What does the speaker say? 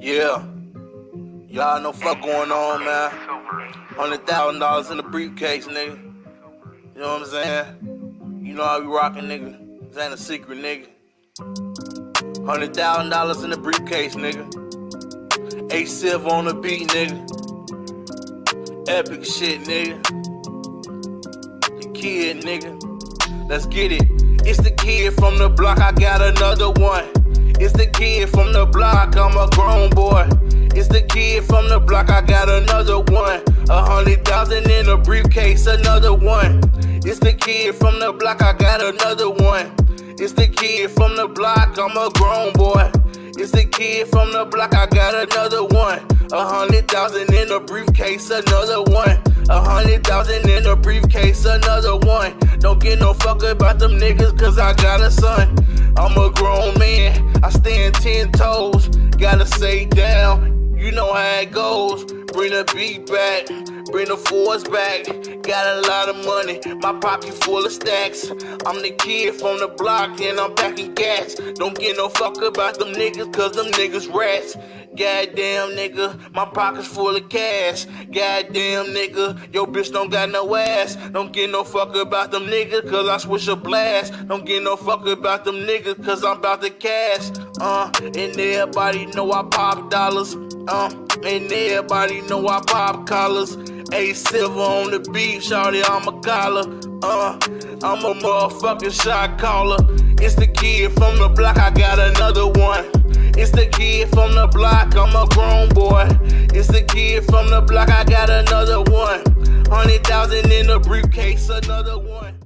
Yeah. Y'all know fuck going on, man. Hundred thousand dollars in the briefcase, nigga. You know what I'm saying? You know how we rockin', nigga. This ain't a secret, nigga. Hundred thousand dollars in the briefcase, nigga. A Civ on the beat, nigga. Epic shit, nigga. The kid, nigga. Let's get it. It's the kid from the block. I got another one. It's the kid from the block. I'm a grown boy. It's the kid from the block. I got another one. A hundred thousand in a briefcase. Another one. It's the kid from the block. I got another one. It's the kid from the block. I'm a grown boy. It's the kid from the block. I got another one. A hundred thousand in a briefcase. Another one. A hundred thousand in a briefcase. Another one. Don't get no fuck about them niggas. Cause I got a son. Gotta say down. You know how it goes. Bring the beat back. Bring the force back. Got a lot of money. My pocket full of stacks. I'm the kid from the block and I'm packing gas. Don't get no fuck about them niggas cause them niggas rats. Goddamn nigga, my pockets full of cash. Goddamn nigga, your bitch don't got no ass. Don't get no fuck about them niggas cause I switch a blast. Don't get no fuck about them niggas cause I'm about to cash. Uh, and everybody know I pop dollars. Uh, and everybody know I pop collars. A silver on the beat, shawty, I'm a collar. Uh, I'm a motherfucking shot caller. It's the kid from the block, I got another one. It's the kid from the block, I'm a grown boy. It's the kid from the block, I got another one. Hundred thousand in the briefcase, another one.